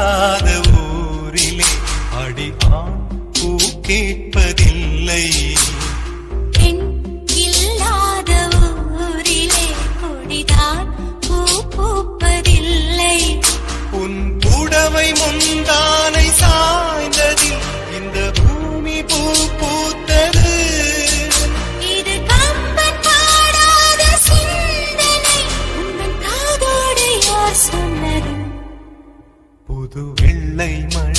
இல்லாத ஊரிலே அடி ஆண் பூ கேட்பதில்லை. புடவை முந்தானை சாய்ந்ததில் இந்த பூமி பூ பூத்தது. இது கம்பன் பாடாத சிந்தனை காதோடு புது வெள்ளை மணி